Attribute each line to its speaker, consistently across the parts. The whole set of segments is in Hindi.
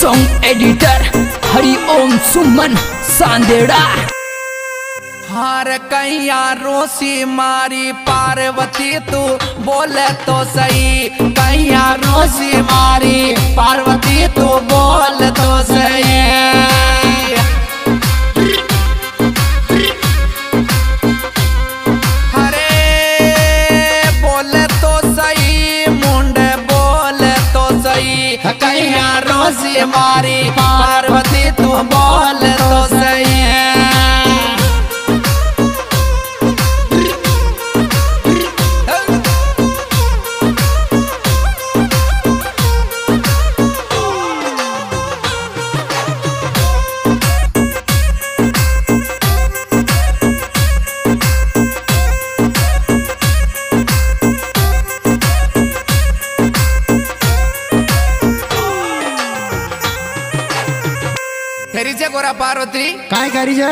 Speaker 1: सॉन्ग एडिटर हरि ओम सुमन सांदेड़ा
Speaker 2: हार कैया रोसी मारी पार्वती, तू बोले तो सही। कैया रोसी मारी पार्वती, तू बोल तो सही। गोरा पार्वती।
Speaker 3: काय करी जे?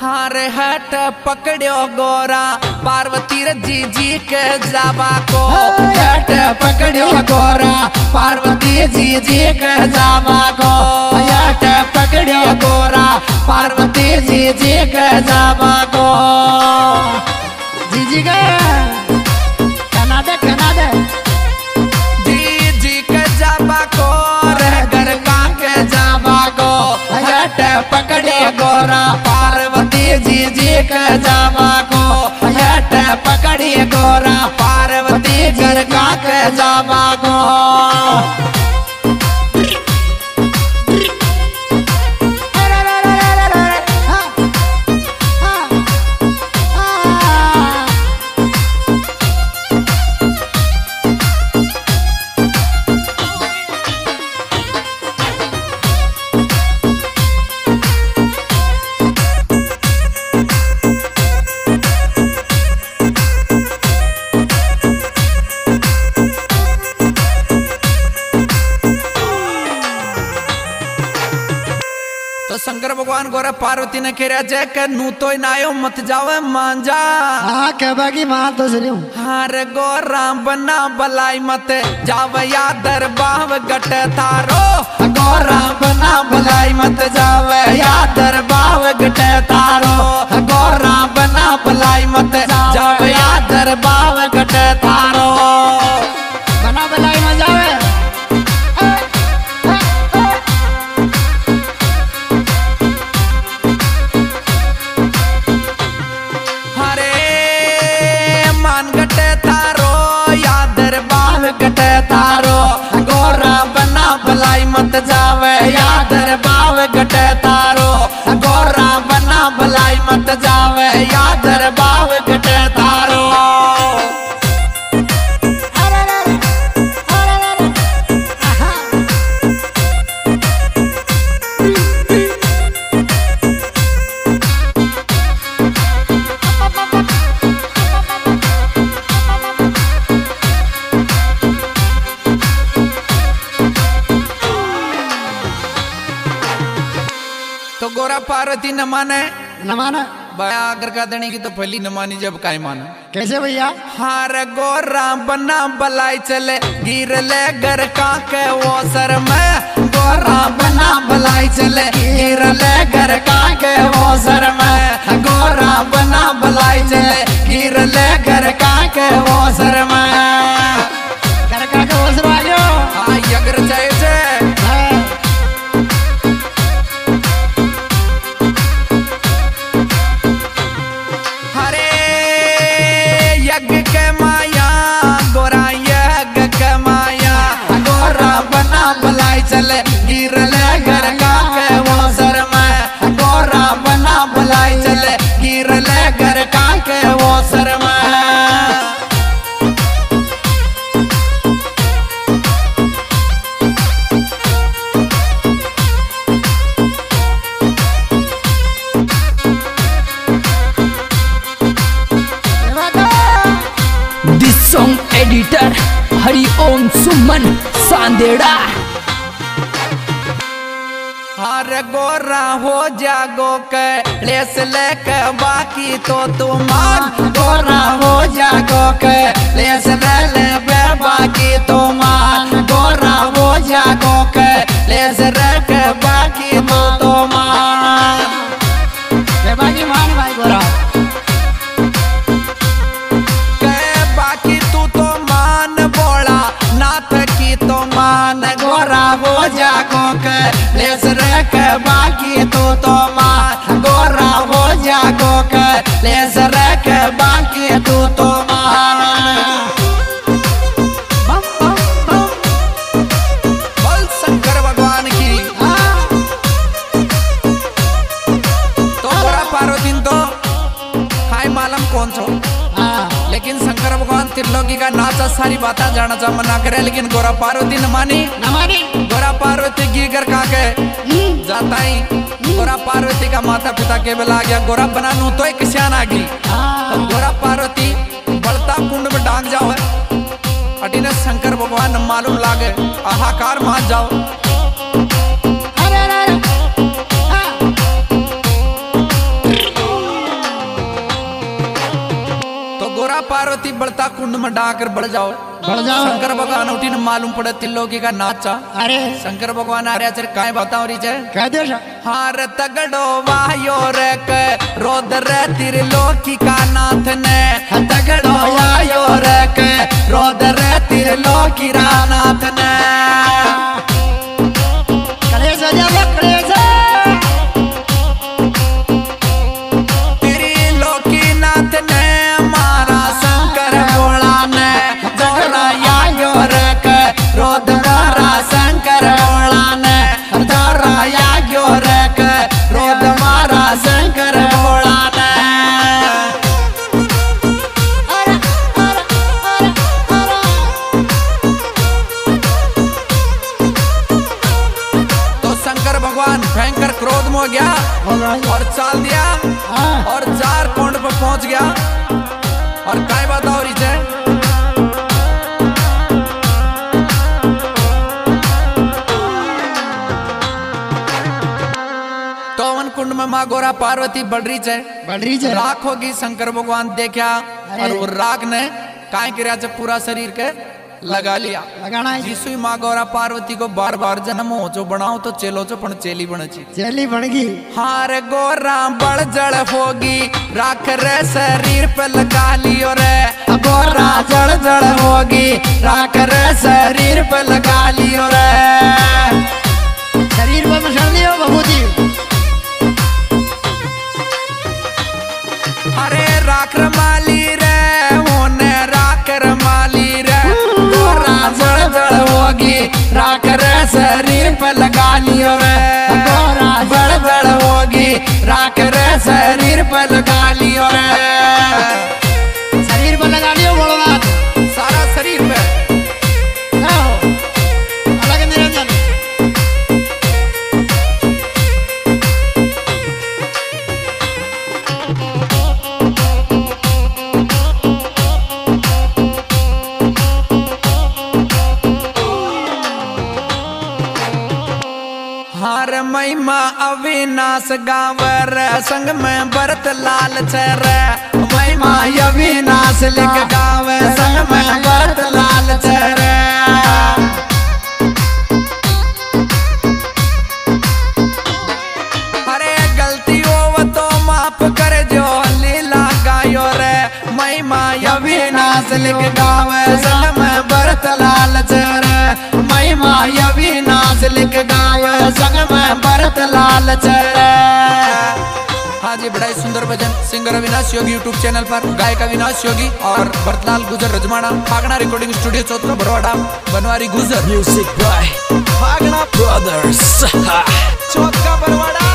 Speaker 2: हार हट पकड़ो गोरा। पार्वती जी जी के जावा को। हट पकड़ो गोरा। पार्वती जी जी के जावा को। हट पकड़ो गोरा। पार्वती जी जी के जावा को।
Speaker 3: जीजी के
Speaker 2: के जावा पार्वती ने कह जय के नू तो नायो मत जावे मांझा।
Speaker 3: हाँ कहबा की माँ तो सुनियो
Speaker 2: हार गोरा बना बलाई मत जावे या दरबाव गट थारो। तारो गोरा बना बलाई मत जावे या दरबाव गट तारो गोरा बना बलाई मत जावे या दरबाव गट तारो
Speaker 3: जावे
Speaker 2: यादर पार्वती न माने
Speaker 3: न माना
Speaker 2: बया अगर का देने की तो पहली न मानी जब काय माना।
Speaker 3: कैसे भैया?
Speaker 2: हार गोरा बना बलाई चले गिर ले घर का के वो सर में। गोरा बना बलाई चले गिर ले घर का के वो सर में। गोरा बना बलाई चले गिर ले घर का के वो सर में। बलाई चले घर का के वो में। गोरा बना बलाई चले गिर घर का के वो सर में
Speaker 1: एडिटर हरि ओम सुमन सांदेड़ा
Speaker 2: गोरा हो जागो के। लेस लेके बाकी तो तुमान गोरा हो जागो के। लेस ले ले बाकी तो मान गोरा हो जागो के। लेस रे जाना जा मना करे लेकिन गोरा पार्वती न मानी। गोरा पार्वती की कर का के जाता ही। गोरा पार्वती का माता पिता के बेला गया। गोरा बना नू तो एक सियान आ गई। तो गोरा पार्वती बलता कुंड में डांग जाओ। अटी ने शंकर भगवान मालूम लागे आहाकार मान जाओ। पार्वती बड़ता कुंड में डाकर बढ़ जाओ।
Speaker 3: बढ़ जाओ।
Speaker 2: शंकर भगवान उठी न मालूम पड़े तिल्लोकी का नाचा।
Speaker 3: अरे।
Speaker 2: शंकर भगवान आ रहा चल काय बताओ रिचे
Speaker 3: कह दे
Speaker 2: हार तगड़ो वायो रे के रोद रे तिरलोकी का नाथ ने। तगड़ो वायो रे के रोद रे तिरलोकी का
Speaker 3: हो
Speaker 2: गया। और चाल दिया।
Speaker 3: हाँ।
Speaker 2: और चार कोंड पर पहुँच गया। और काय बताओ रीचे तो कुंड में माँ गोरा पार्वती बढ़ रही है
Speaker 3: बढ़ रही है
Speaker 2: राख होगी शंकर भगवान देखा। और वो राख ने काय किया जब पूरा शरीर के लगा लिया।
Speaker 3: लगाना है।
Speaker 2: जीसु माँ गौरा पार्वती को बार बार जन्म हो जो बनाओ तो चेलो जो पण चेली बने छी
Speaker 3: चली बन गई
Speaker 2: हार गोरा बड़ जड़ होगी राख रे शरीर पे लगा लियो रे। गोरा जड़ जड़ होगी राख रे शरीर पे लगा लियो रे।
Speaker 3: शरीर पर मसल दियो बाबूजी।
Speaker 2: अरे राख रमाली रे राख रे शरीर पर लगा लियो गोरा बड़ बड़ होगी, राख रे शरीर
Speaker 3: पर लगा
Speaker 2: हार महिमा अविनाश गावर, संग में भरत लाल चर महिमा अविनाश लिख गावे, संग में भरत लाल चर अरे गलती हो तो माफ़ कर जो, लीला गायो रे। महिमा अविनाश लिख गावे, संग में भरत लाल चर महिमा अविनाश लिख गाय संग में भरत लाल चर हाँ जी बड़ा ही सुंदर भजन singer Avinash Yogi YouTube channel पर गायक अविनाश योगी और भरतलाल गुजर रजमाना फागना रिकॉर्डिंग स्टूडियो चौथा बरवाड़ा बनवारी गुजर।
Speaker 1: म्यूज़िक by
Speaker 2: फागना
Speaker 1: ब्रदर्स
Speaker 2: चौथा का बरवाड़ा।